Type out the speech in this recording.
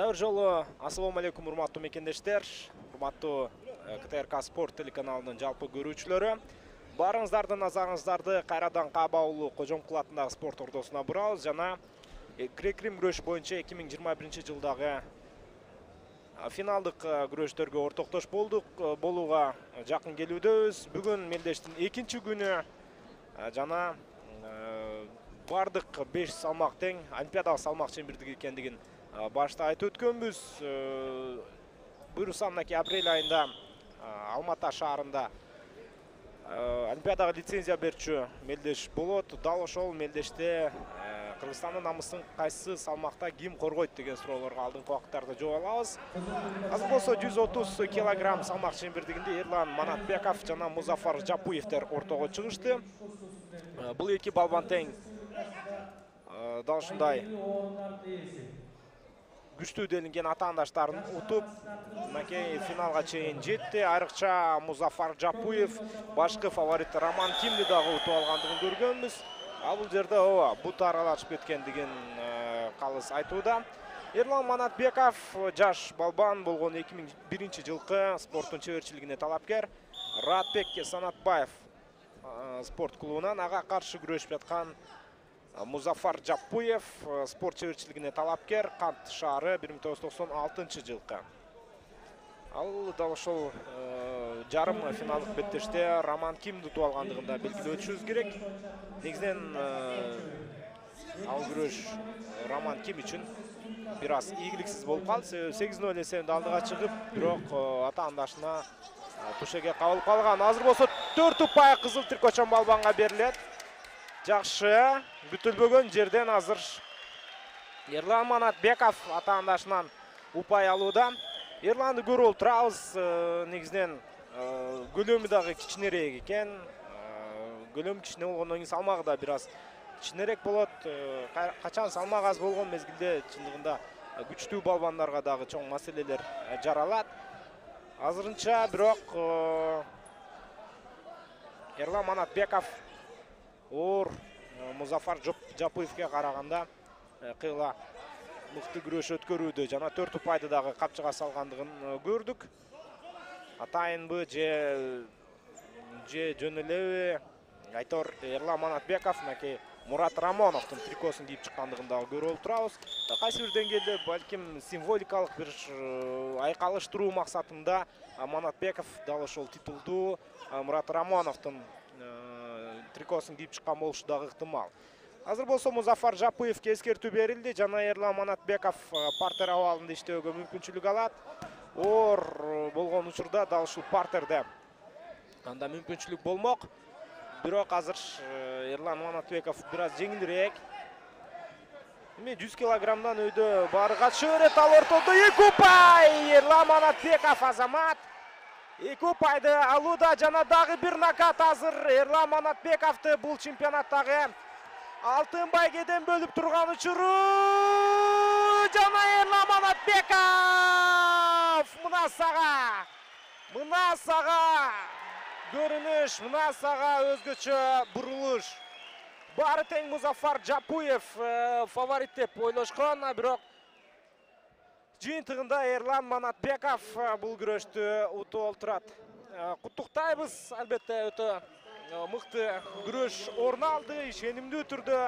дәуір жолы ассалауму алейкум урматтуу мекендештер. Урматтуу э, ктрк спорт телеканалынын жалпы көрүүчүлөрү. Баарыңыздардын назарыңыздарды кайрадан кааба уулу кожомкул спорт ордосуна бурабыз. Жана э, грек рим күрөшү боюнча эки миң жыйырма биринчи э, күрөштөргө ортоктош болдук э, болууга жакын келүүдөбүз бүгүн мелдештин экинчи э, жана баардык беш салмак тең. Олимпиадалык салмак чемпирдиги экендигин э, башта айтып өткөнбүз Э, буюрса мынакей апрель айында алматы шаарында олимпиадага лицензия берүүчү мелдеш болот. Дал ошол мелдеште кыргызстандын намысын кайсы салмакта ким коргойт деген суроолорго алдыңкы убакыттарда жооп алабыз азыр болсо жүз отуз килограмм салмак чемпирдигинде эрлан манатбеков жана музафар жапуевдер ортого чыгышты бул эки балбан тең. Дал ушундай күчтүү делинген атаандаштарын утуп мынакей финалга чейин жетти. Айрыкча музафар жапуев башкы фаворит роман кимди дагы утуп алгандыгын көргөнбүз. Ал бул жерде ооба бут аралашып кеткендигин э, калыс айтууда. Эрлан манатбеков жаш балбан болгон эки миң биринчи жылкы спорттун чеберчилигине талапкер ратбек санатбаев э, спорт клубунан ага каршы күрөшүп жаткан музафар жапуев э, спорт талапкер жүз токсон алтынчы жылкы ал дал ошол э, жарым финалдык беттеште. Роман кимди утуп алгандыгын да белгилеп өтүшүбүз керек. Негизинен э, ал роман ким үчүн бир аз ийгиликсиз болуп калды. Себеби сегиз ноль бирок э, атаандашына э, тушеге кабылып калган. Азыр болсо төрт упай кызыл трикочон балбанга берилет. Жакшы күтүлбөгөн жерден азыр эрлан манатбеков атаандашынан упай алууда эрланды көрүп отурабыз Э, негизинен э, көлөмү дагы кичинерээк экен Э, көлөмү кичине болгондон кийин салмагы да бир аз кичинерээк болот Э, ка- качан салмак аз болгон мезгилде чындыгында э, күчтүү балбандарга дагы чоң маселелер э, жаралат азырынча бирок э, эрлан манатбеков оор э, музафар Жоп- жапуевке караганда э, кыйла мыкты күрөш өткөрүүдө жана төрт упайды дагы капчыга салгандыгын э, көрдүк. Атайынбы же же жөн элеби айтор эрлан манатбеков мынакей мурат рамоновдун трикосун кийип чыккандыгын дагы көрүп отурабыз Э, кайсы бир деңгээлде балким символикалык бир э, айкалыштыруу максатында э, манатбеков дал ошол титулду. Э, мурат рамоновдун э, трикосун кийип чыккан болушу дагы ыктымал. Азыр болсо музафар жапуевке эскертүү берилди. Жана эрлан манатбеков э, партер абалында иштөөгө мүмкүнчүлүк алат. Оор э, болгон учурда дал ушул партерде. Анда мүмкүнчүлүк болмок. Бирок азыр э, эрлан манатбеков бир аз жеңилирээк. Эми жүз килограммдан өйдө баары катыша берет ал ортодо. Эки упай эрлан манатбеков азамат эки упайды алууда жана дагы бир нокат азыр эрлан манатбековду бул чемпионаттагы алтын байгеден бөлүп турган учуру жана эрлан манатбеков! Мына сага мына сага көрүнүш мына сага өзгөчө бурулуш. Баары тең музафар жапуев э, фаворит деп ойлошкон бирок жыйынтыгында эрлан манатбеков э, бул күрөштү олтурат. Э, куттуктайбыз. Албетте өтө э, мыкты күрөш орун алды ишенимдүү түрдө.